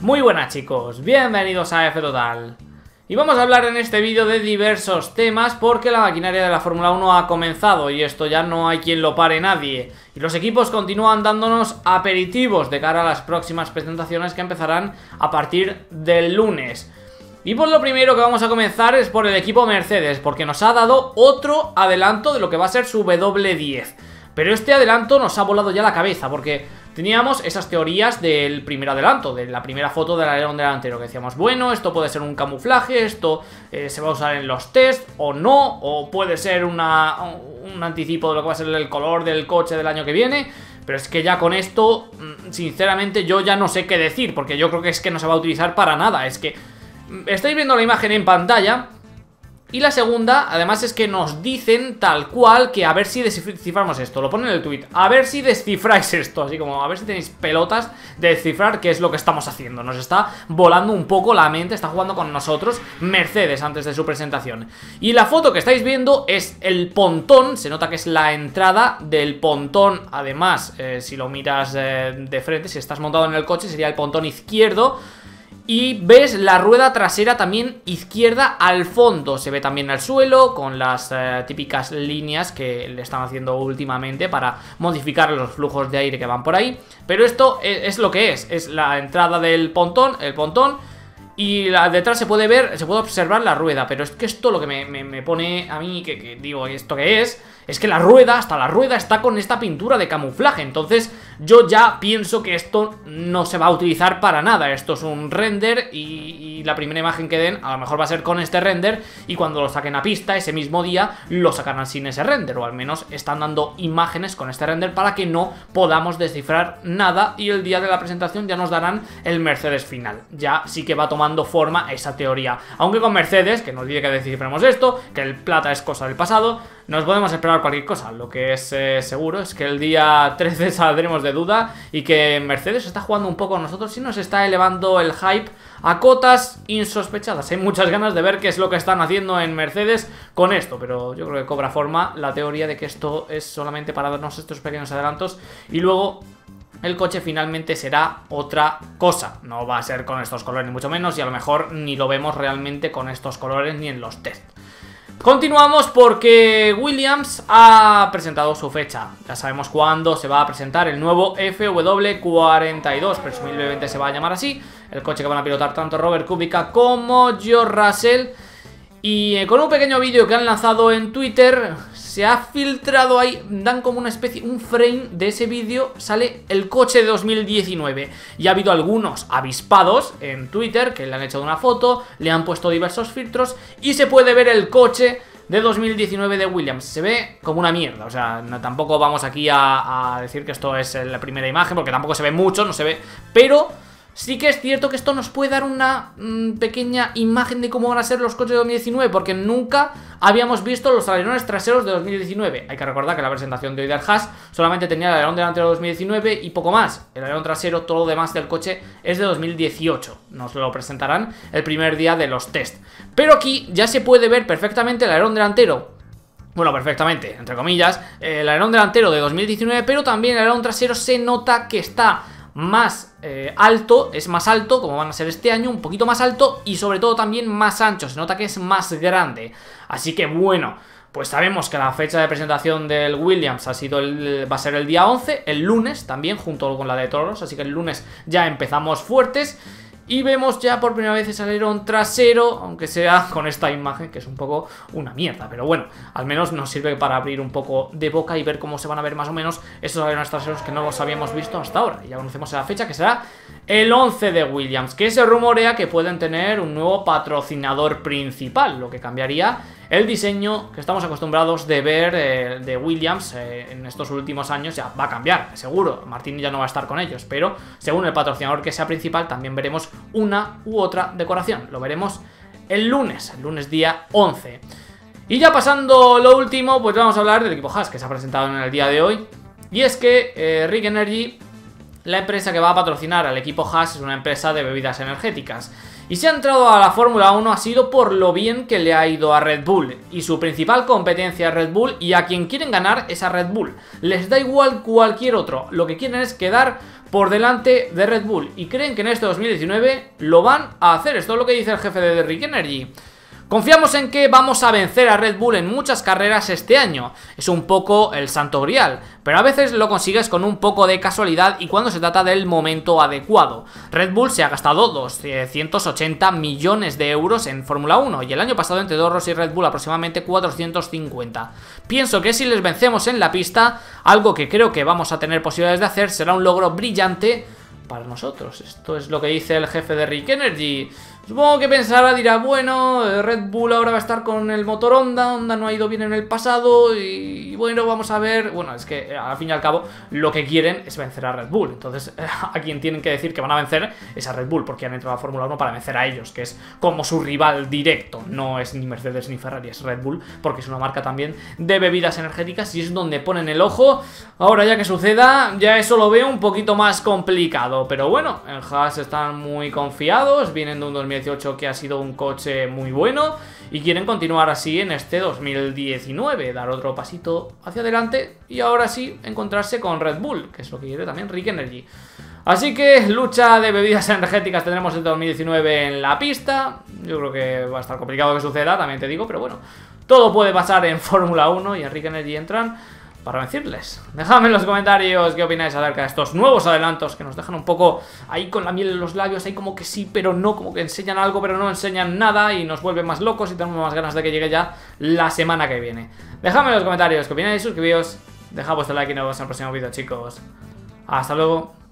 Muy buenas chicos, bienvenidos a F Total. Y vamos a hablar en este vídeo de diversos temas porque la maquinaria de la Fórmula 1 ha comenzado y esto ya no hay quien lo pare nadie. Y los equipos continúan dándonos aperitivos de cara a las próximas presentaciones que empezarán a partir del lunes. Y por lo primero que vamos a comenzar es por el equipo Mercedes, porque nos ha dado otro adelanto de lo que va a ser su W10. Pero este adelanto nos ha volado ya la cabeza, porque teníamos esas teorías del primer adelanto, de la primera foto del alerón delantero, que decíamos, bueno, esto puede ser un camuflaje, esto eh, se va a usar en los test, o no, o puede ser una, un anticipo de lo que va a ser el color del coche del año que viene, pero es que ya con esto, mm, sinceramente, yo ya no sé qué decir, porque yo creo que es que no se va a utilizar para nada, es que... Mm, estáis viendo la imagen en pantalla y la segunda, además, es que nos dicen tal cual que a ver si desciframos esto. Lo ponen en el tweet. A ver si descifráis esto. Así como a ver si tenéis pelotas de descifrar qué es lo que estamos haciendo. Nos está volando un poco la mente. Está jugando con nosotros Mercedes antes de su presentación. Y la foto que estáis viendo es el pontón. Se nota que es la entrada del pontón. Además, eh, si lo miras eh, de frente, si estás montado en el coche, sería el pontón izquierdo. Y ves la rueda trasera también izquierda al fondo. Se ve también al suelo con las eh, típicas líneas que le están haciendo últimamente para modificar los flujos de aire que van por ahí. Pero esto es, es lo que es. Es la entrada del pontón, el pontón y detrás se puede ver, se puede observar la rueda Pero es que esto lo que me, pone a mí, que, digo, ¿esto qué es? Es que la rueda, hasta la rueda está con esta pintura de camuflaje Entonces yo ya pienso que esto no se va a utilizar para nada Esto es un render y, la primera imagen que den a lo mejor va a ser con este render Y cuando lo saquen a pista ese mismo día lo sacarán sin ese render O al menos están dando imágenes con este render para que no podamos descifrar nada Y el día de la presentación ya nos darán el Mercedes final Ya sí que va tomando forma esa teoría. Aunque con Mercedes, que no olvide que descifremos esto, que el plata es cosa del pasado, nos podemos esperar cualquier cosa. Lo que es eh, seguro es que el día 13 saldremos de duda y que Mercedes está jugando un poco a nosotros y nos está elevando el hype a cotas insospechadas. Hay muchas ganas de ver qué es lo que están haciendo en Mercedes con esto, pero yo creo que cobra forma la teoría de que esto es solamente para darnos estos pequeños adelantos y luego el coche finalmente será otra cosa. No va a ser con estos colores ni mucho menos y a lo mejor ni lo vemos realmente con estos colores ni en los test. Continuamos porque Williams ha presentado su fecha. Ya sabemos cuándo se va a presentar el nuevo FW42. Presumiblemente se va a llamar así. El coche que van a pilotar tanto Robert Kubica como George Russell. Y eh, con un pequeño vídeo que han lanzado en Twitter se ha filtrado ahí, dan como una especie, un frame de ese vídeo, sale el coche de 2019. Y ha habido algunos avispados en Twitter que le han echado una foto, le han puesto diversos filtros y se puede ver el coche de 2019 de Williams. Se ve como una mierda, o sea, tampoco vamos aquí a decir que esto es la primera imagen, porque tampoco se ve mucho, no se ve, pero Sí que es cierto que esto nos puede dar una mm, pequeña imagen de cómo van a ser los coches de 2019, porque nunca habíamos visto los alerones traseros de 2019. Hay que recordar que la presentación de hoy del Haas solamente tenía el alerón delantero de 2019 y poco más. El alerón trasero, todo lo demás del coche es de 2018. Nos lo presentarán el primer día de los test. Pero aquí ya se puede ver perfectamente el alerón delantero bueno, perfectamente, entre comillas, el alerón delantero de 2019, pero también el alerón trasero se nota que está más eh, alto, es más alto, como van a ser este año, un poquito más alto y sobre todo también más ancho, se nota que es más grande. Así que bueno, pues sabemos que la fecha de presentación del Williams ha sido el, va a ser el día 11, el lunes también, junto con la de Toros, así que el lunes ya empezamos fuertes. Y vemos ya por primera vez ese alerón trasero, aunque sea con esta imagen que es un poco una mierda. Pero bueno, al menos nos sirve para abrir un poco de boca y ver cómo se van a ver más o menos esos alerones traseros que no los habíamos visto hasta ahora. Y ya conocemos la fecha que será el 11 de Williams, que se rumorea que pueden tener un nuevo patrocinador principal, lo que cambiaría el diseño que estamos acostumbrados de ver eh, de Williams eh, en estos últimos años ya va a cambiar, seguro. Martín ya no va a estar con ellos, pero según el patrocinador que sea principal también veremos una u otra decoración. Lo veremos el lunes, el lunes día 11. Y ya pasando lo último, pues vamos a hablar del equipo Haas que se ha presentado en el día de hoy. Y es que eh, Rick Energy la empresa que va a patrocinar al equipo Haas es una empresa de bebidas energéticas. Y si ha entrado a la Fórmula 1 ha sido por lo bien que le ha ido a Red Bull. Y su principal competencia es Red Bull y a quien quieren ganar es a Red Bull. Les da igual cualquier otro. Lo que quieren es quedar por delante de Red Bull. Y creen que en este 2019 lo van a hacer. Esto es lo que dice el jefe de Rick Energy. Confiamos en que vamos a vencer a Red Bull en muchas carreras este año. Es un poco el santo grial, pero a veces lo consigues con un poco de casualidad y cuando se trata del momento adecuado. Red Bull se ha gastado 280 millones de euros en Fórmula 1 y el año pasado entre Dorros y Red Bull aproximadamente 450. Pienso que si les vencemos en la pista, algo que creo que vamos a tener posibilidades de hacer será un logro brillante para nosotros. Esto es lo que dice el jefe de Rick Energy. Supongo que pensará, dirá, bueno, eh, Red Bull ahora va a estar con el motor Honda, Honda no ha ido bien en el pasado y bueno, vamos a ver, bueno, es que eh, al fin y al cabo lo que quieren es vencer a Red Bull, entonces a quien tienen que decir que van a vencer es a Red Bull, porque han entrado a Fórmula 1 para vencer a ellos, que es como su rival directo, no es ni Mercedes ni Ferrari, es Red Bull, porque es una marca también de bebidas energéticas y es donde ponen el ojo, ahora ya que suceda, ya eso lo veo un poquito más complicado, pero bueno, en Haas están muy confiados, vienen de un 2000 que ha sido un coche muy bueno y quieren continuar así en este 2019, dar otro pasito hacia adelante y ahora sí encontrarse con Red Bull, que es lo que quiere también Rick Energy. Así que lucha de bebidas energéticas tendremos el 2019 en la pista. Yo creo que va a estar complicado que suceda, también te digo, pero bueno, todo puede pasar en Fórmula 1 y en Rick Energy entran para decirles. Dejadme en los comentarios qué opináis acerca de estos nuevos adelantos que nos dejan un poco ahí con la miel en los labios, ahí como que sí, pero no, como que enseñan algo, pero no enseñan nada y nos vuelven más locos y tenemos más ganas de que llegue ya la semana que viene. Dejadme en los comentarios qué opináis, suscribíos, dejad vuestro like y nos vemos en el próximo vídeo, chicos. Hasta luego.